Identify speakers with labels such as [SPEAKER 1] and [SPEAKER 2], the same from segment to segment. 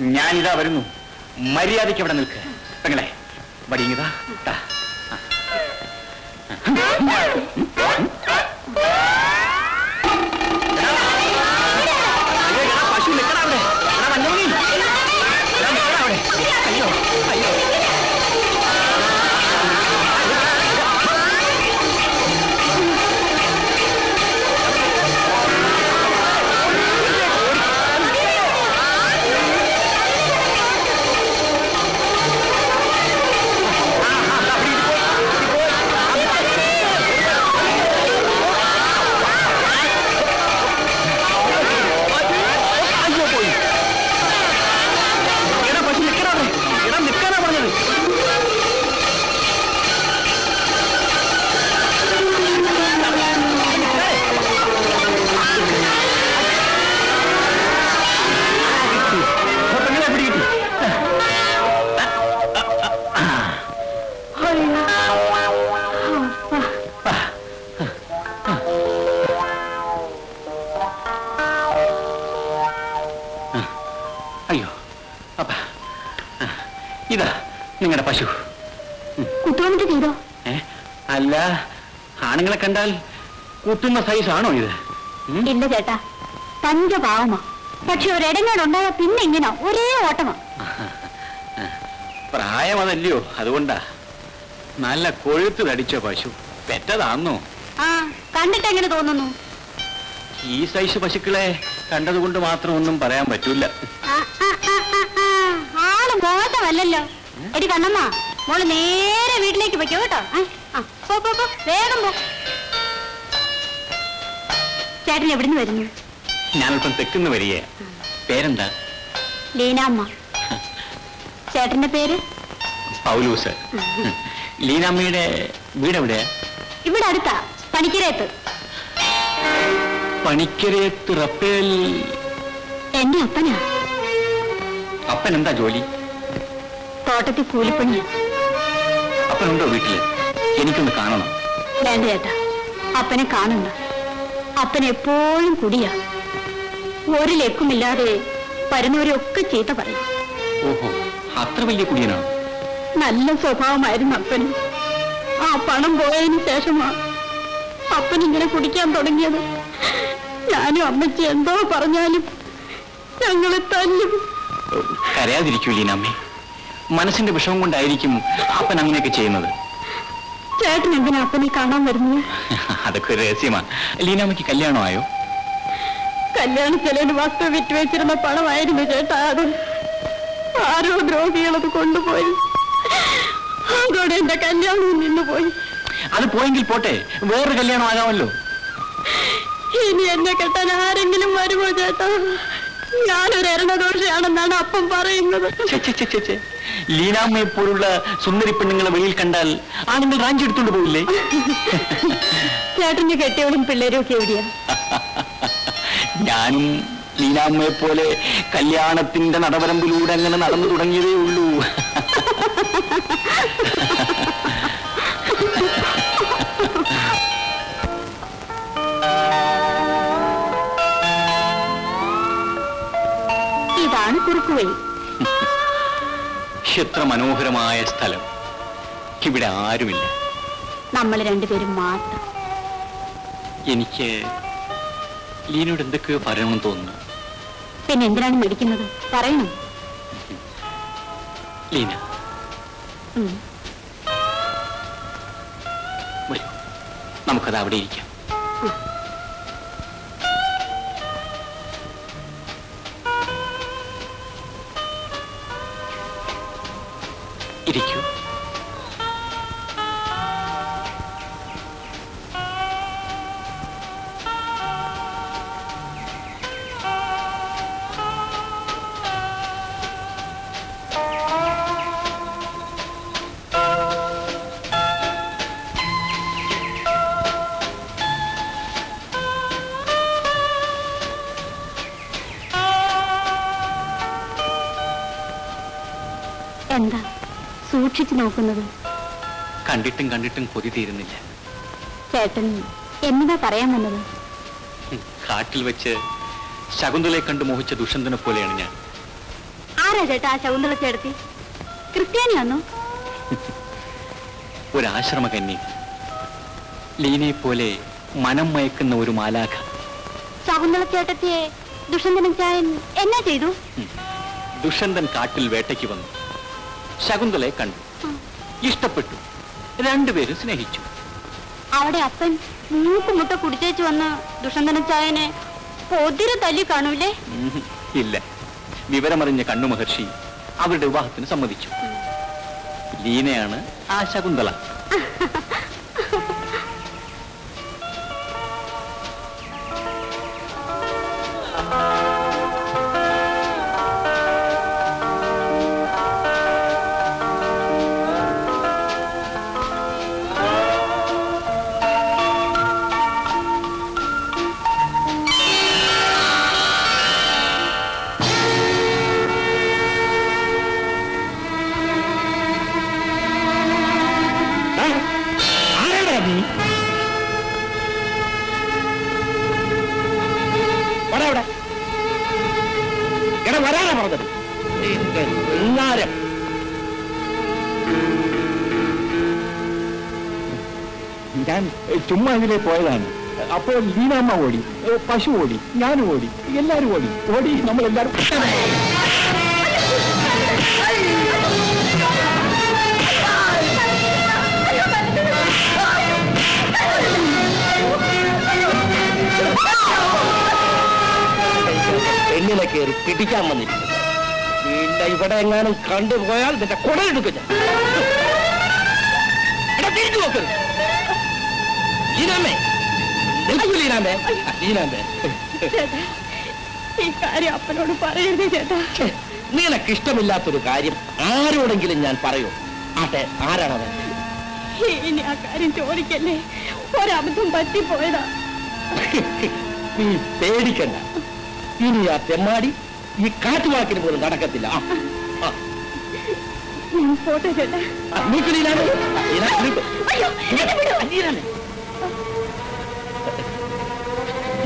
[SPEAKER 1] ഞാനിതാ വരുന്നു. മര്യാദയ്ക്ക് അവിടെ നിൽക്ക്. പെങ്ങളെ വടിയങ്ങിതാ ഇതാ നിങ്ങളുടെ പശു.
[SPEAKER 2] കുത്തുവന്നിട്ട് ചെയ്തോ?
[SPEAKER 1] അല്ല ആണുങ്ങളെ കണ്ടാൽ കുത്തുന്ന സൈസ് ആണോ ഇത്?
[SPEAKER 2] ഇല്ല ചേട്ടാ തന്റെ പാവമാ. പക്ഷെ ഒരിടങ്ങാടുണ്ടായ പിന്നെ ഇങ്ങനെ ഒരേ ഓട്ടമാ.
[SPEAKER 1] പ്രായം അതല്ലയോ അതുകൊണ്ടാ. നല്ല കൊഴുത്ത് തടിച്ച പശു പെറ്റതാന്നോ?
[SPEAKER 2] ആ കണ്ടിട്ട് എങ്ങനെ തോന്നുന്നു?
[SPEAKER 1] ഈ സൈസ് പശുക്കളെ കണ്ടതുകൊണ്ട് മാത്രം ഒന്നും പറയാൻ പറ്റൂല.
[SPEAKER 2] ആ, മോശമല്ലല്ലോ എടി കണ്ണമ്മ മോൾ നേരെ വീട്ടിലേക്ക് വെക്കോ കേട്ടോ. ആ, പോ, പോ, പോ. വേഗം പോ. ചേട്ടൻ എവിടുന്ന് വരുന്നു?
[SPEAKER 1] ഞാനല്പം തെക്കുന്ന് വരിക പേരെന്താ?
[SPEAKER 2] ലീനാമ്മ. ചേട്ടന്റെ പേര്?
[SPEAKER 1] പൗലൂസ്. ലീനാമ്മയുടെ വീടെവിടെയാ?
[SPEAKER 2] ഇവിടെ അടുത്താ പണിക്കരയത്ത്.
[SPEAKER 1] പണിക്കരയത്ത് റപ്പേൽ
[SPEAKER 2] എന്റെ അപ്പനാ.
[SPEAKER 1] അപ്പൻ എന്താ ജോലി?
[SPEAKER 2] തോട്ടത്തിൽ കൂലിപ്പണി.
[SPEAKER 1] അപ്പനുണ്ടോ വീട്ടിൽ? എനിക്കൊന്ന് കാണണം.
[SPEAKER 2] വേണ്ട ചേട്ടാ അപ്പനെ കാണണ്ട. അപ്പൻ എപ്പോഴും കുടിയാ. ഒരു ലക്കുമില്ലാതെ വരുന്നവരൊക്കെ ചീത്ത പറയും.
[SPEAKER 1] ഓഹോ അത്ര വലിയ കുടിയനാണ്
[SPEAKER 2] നല്ല സ്വഭാവമായിരുന്നു അപ്പന്. ആ പണം പോയതിന് ശേഷമാ അപ്പൻ ഇങ്ങനെ കുടിക്കാൻ തുടങ്ങിയത്. ഞാനും അമ്മച്ചി എന്തോ പറഞ്ഞാലും ഞങ്ങളെ തല്ലും.
[SPEAKER 1] കരയാതിരിക്കൂ ലീനാമ്മേ മനസ്സിന്റെ വിഷമം കൊണ്ടായിരിക്കും അപ്പൻ അങ്ങനെയൊക്കെ ചെയ്യുന്നത്.
[SPEAKER 2] ചേട്ടൻ എന്തിനാ അപ്പനെ കാണാൻ വരുന്നത്?
[SPEAKER 1] അതൊക്കെ ഒരു രഹസ്യമാണ് ലീനാമ്മയ്ക്ക് കല്യാണമായോ
[SPEAKER 2] കല്യാണ ചെലവിന് വസ്തു വിറ്റ് വെച്ചിരുന്ന പണമായിരുന്നു ചേട്ടാ അത്. ആരോ ദ്രോഹികളത് കൊണ്ടുപോയി. അതോടെ എന്റെ കല്യാണം നിന്നുപോയി.
[SPEAKER 1] അത് പോയെങ്കിൽ പോട്ടെ വേറൊരു കല്യാണം ആകാമല്ലോ.
[SPEAKER 2] ഇനി എന്നെ കെട്ടാൻ ആരെങ്കിലും വരുമോ ചേട്ടാ? ഞാനൊരു എരണദോഷയാണെന്നാണ് അപ്പം പറയുന്നത്.
[SPEAKER 1] ലീനാമ്മയെ പോലുള്ള സുന്ദരി പെണ്ണുങ്ങളെ വെളിയിൽ കണ്ടാൽ ആണുങ്ങൾ റാഞ്ചി എടുത്തുകൊണ്ട് പോയില്ലേ
[SPEAKER 2] ചേട്ടന്റെ കെട്ടിയവളും പിള്ളേരും ഒക്കെ എവിടെയാ?
[SPEAKER 1] ഞാനും ലീനാമ്മയെ പോലെ കല്യാണത്തിന്റെ നടവരമ്പിലൂടെ അങ്ങനെ നടന്നു തുടങ്ങിയതേ ഉള്ളൂ. എത്ര മനോഹരമായ സ്ഥലം. ഇവിടെ ആരുമില്ല.
[SPEAKER 2] നമ്മൾ രണ്ടുപേരും മാത്രം.
[SPEAKER 1] എനിക്ക് ലീനോട് എന്തൊക്കെയോ പറയണമെന്ന് തോന്നുന്നു.
[SPEAKER 2] പിന്നെ എന്തിനാണ് മേടിക്കുന്നത്? പറയണം?
[SPEAKER 1] ലീന. നമുക്കത് അവിടെ ഇരിക്കാം. ഇരിക്കൂ.
[SPEAKER 2] സൂക്ഷിച്ചു നോക്കുന്നത്.
[SPEAKER 1] കണ്ടിട്ടും കണ്ടിട്ടും കൊതി തീരുന്നില്ല.
[SPEAKER 2] ചേട്ടൻ എന്നതാ പറയാൻ വന്നത്?
[SPEAKER 1] കാട്ടിൽ വെച്ച് ശകുന്തളയെ കണ്ട് മോഹിച്ച ദുഷ്യന്തനെ പോലെയാണ് ഞാൻ.
[SPEAKER 2] ആരാ ചേട്ടാ ആ ശകുന്തള ചേട്ടത്തി? ഒരു
[SPEAKER 1] ഒരാശ്രമ കന്നി ലീനയെ പോലെ മനം മയക്കുന്ന ഒരു മാലാഖ.
[SPEAKER 2] ശകുന്തള ചേട്ടത്തിയെ ദുഷന്തനം ചായൻ എന്നാ ചെയ്തു?
[SPEAKER 1] ദുഷന്തൻ കാട്ടിൽ വേട്ടയ്ക്ക് വന്നു. ശകുന്തളയെ കണ്ടു. ഇഷ്ടപ്പെട്ടു. രണ്ടുപേരും സ്നേഹിച്ചു.
[SPEAKER 2] അവിടെ അപ്പൻ മൂക്ക് മുട്ട കുടിച്ചേച്ചു വന്ന ചായനെ പൊതിര തല്ലി കാണൂലേ?
[SPEAKER 1] ഇല്ല. വിവരമറിഞ്ഞ കണ്ണു മഹർഷി അവരുടെ വിവാഹത്തിന് സമ്മതിച്ചു. ലീനയാണ് ആ ശകുന്തള.
[SPEAKER 3] ആരാടാ നീ വരാ ഇവിടെ എടാ വരാനാ പറഞ്ഞത്. നിന്റെ ശൃംഗാരം
[SPEAKER 4] ഞാൻ ചുമ്മാ ഇതിലേ പോയതാണ്. അപ്പോൾ ലീനാമ്മ ഓടി പശു ഓടി ഞാനും ഓടി എല്ലാരും ഓടി. ഓടി നമ്മളെല്ലാരും.
[SPEAKER 3] കയറി പിടിക്കാൻ വന്നിട്ടുണ്ട്. പിന്നെ ഇവിടെ എങ്ങാനും കണ്ടുപോയാൽ നിന്റെ കുടലെടുക്കും ഞാൻ. എടാ, തിരിഞ്ഞു നോക്കരുത് ഈനാമേ. നിൽക്കൂ ഈനാമേ? ലീനാമ്മേ
[SPEAKER 2] ഈ കാര്യം അപ്പനോട് പറയരുത് ചേട്ടാ.
[SPEAKER 3] നിനക്ക് ഇഷ്ടമില്ലാത്തൊരു കാര്യം ആരോടെങ്കിലും ഞാൻ പറയൂ. ആട്ടെ ആരാണത്
[SPEAKER 2] ഇനി ആ കാര്യം ചോദിക്കല്ലേ? ഒരബദ്ധം പറ്റിപ്പോയതാ.
[SPEAKER 3] നീ പേടിക്കണ്ട. ഇനി ആ തെമ്മാടി ഈ കാറ്റുവാക്കിന് പോലും നടക്കത്തില്ല. ആ, ആ,
[SPEAKER 2] ഞാൻ പോട്ടെ ചേട്ടാ.
[SPEAKER 3] നിൽക്കൂ.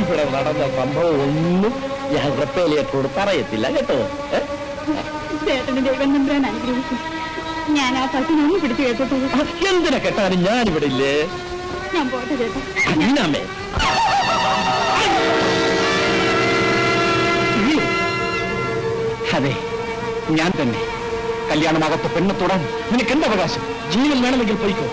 [SPEAKER 3] ഇവിടെ നടന്ന സംഭവം ഒന്നും ഞാൻ റപ്പേലിയത്തോട് പറയത്തില്ല കേട്ടോ? ഏ?
[SPEAKER 2] ചേട്ടന് ദൈവം നമ്പ്രാൻ അനുഗ്രഹിക്കും ഞാൻ ആ പട്ടിനൊന്നും പിടിച്ചു കേട്ടോളൂ
[SPEAKER 3] ആ, എന്തിനെ കെട്ടാനും ഞാനിവിടെ ഇല്ലേ?
[SPEAKER 2] ഞാൻ പോട്ടെ ചേട്ടാ.
[SPEAKER 4] അതെ ഞാൻ തന്നെ. കല്യാണമാകത്ത പെണ്ണെ തൊടാൻ നിനക്ക് എന്ത് അവകാശം?
[SPEAKER 3] ജീവൻ വേണമെങ്കിൽ പോയിക്കോ.